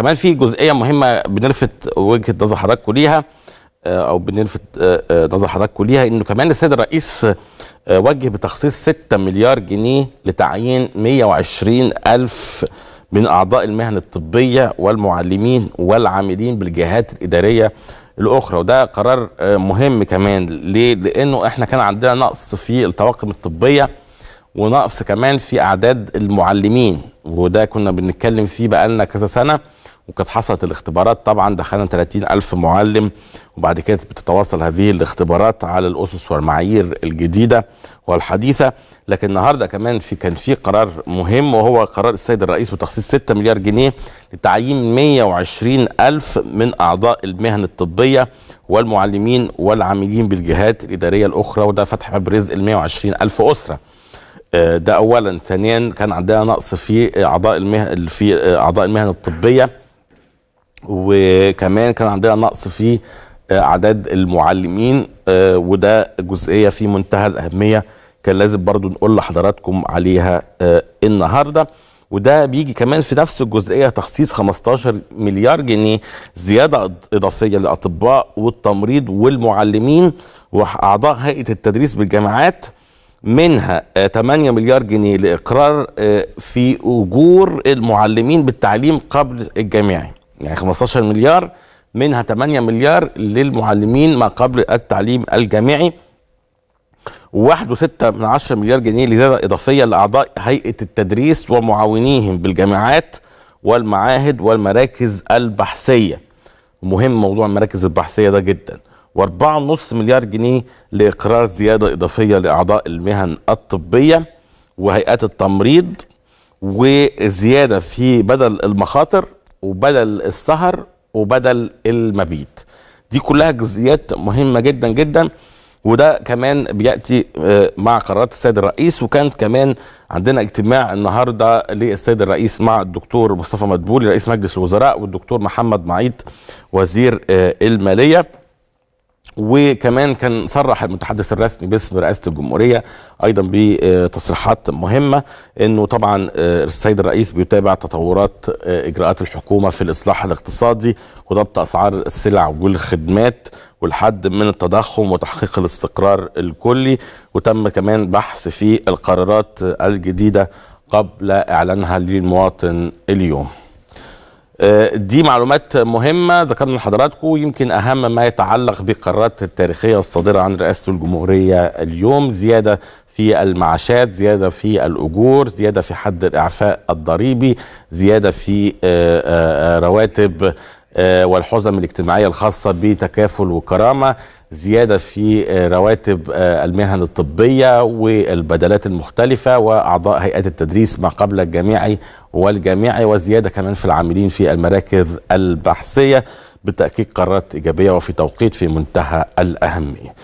كمان في جزئية مهمة بنلفت وجهة نظر حضراتكم ليها آه، أو بنلفت آه، آه، نظر حضراتكم ليها إنه كمان السيد الرئيس وجه بتخصيص 6 مليار جنيه لتعيين 120 ألف من أعضاء المهن الطبية والمعلمين والعاملين بالجهات الإدارية الأخرى. وده قرار مهم كمان. ليه؟ لأنه إحنا كان عندنا نقص في الطواقم الطبية ونقص كمان في أعداد المعلمين وده كنا بنتكلم فيه بقالنا كذا سنة. وكانت حصلت الاختبارات. طبعا دخلنا 30 ألف معلم وبعد كده بتتواصل هذه الاختبارات على الأسس والمعايير الجديدة والحديثة. لكن النهارده كمان في كان في قرار مهم وهو قرار السيد الرئيس بتخصيص 6 مليار جنيه لتعيين 120 ألف من أعضاء المهن الطبية والمعلمين والعاملين بالجهات الإدارية الأخرى. وده فتح باب رزق ل 120 ألف أسرة. آه، ده اولا. ثانيا كان عندنا نقص في أعضاء المهن في أعضاء المهن الطبية. وكمان كان عندنا نقص في آه، اعداد المعلمين آه، وده جزئية في منتهى الأهمية. كان لازم برضو نقول لحضراتكم عليها آه، النهارده. وده بيجي كمان في نفس الجزئية تخصيص 15 مليار جنيه زيادة إضافية للأطباء والتمريض والمعلمين وأعضاء هيئة التدريس بالجامعات منها آه، 8 مليار جنيه لإقرار آه، في أجور المعلمين بالتعليم قبل الجامعي يعني 15 مليار منها 8 مليار للمعلمين ما قبل التعليم الجامعي. وواحد وستة من عشرة مليار جنيه لزيادة إضافية لأعضاء هيئة التدريس ومعاونيهم بالجامعات والمعاهد والمراكز البحثية. مهم موضوع المراكز البحثية ده جدا. وأربعة ونص مليار جنيه لإقرار زيادة إضافية لأعضاء المهن الطبية وهيئات التمريض وزيادة في بدل المخاطر وبدل السهر وبدل المبيت. دي كلها جزئيات مهمة جدا جدا وده كمان بيأتي آه، مع قرارات السيد الرئيس وكان كمان عندنا اجتماع النهارده للسيد الرئيس مع الدكتور مصطفى مدبولي رئيس مجلس الوزراء والدكتور محمد معيط وزير آه، المالية. وكمان كان صرح المتحدث الرسمي باسم رئاسة الجمهورية أيضا بتصريحات مهمة إنه طبعا آه، السيد الرئيس بيتابع تطورات آه، إجراءات الحكومة في الإصلاح الاقتصادي وضبط أسعار السلع والخدمات والحد من التضخم وتحقيق الاستقرار الكلي وتم كمان بحث في القرارات الجديدة قبل إعلانها للمواطن اليوم. آه، دي معلومات مهمة ذكرنا لحضراتكم يمكن أهم ما يتعلق بالقرارات التاريخية الصادرة عن رئاسة الجمهورية اليوم زيادة في المعاشات زيادة في الأجور زيادة في حد الإعفاء الضريبي زيادة في آه، آه، رواتب والحزم الاجتماعية الخاصة بتكافل وكرامة زيادة في آه، رواتب آه، المهن الطبية والبدلات المختلفة وأعضاء هيئات التدريس ما قبل الجامعي والجامعي وزيادة كمان في العاملين في المراكز البحثية بالتأكيد قرارات إيجابية وفي توقيت في منتهى الأهمية.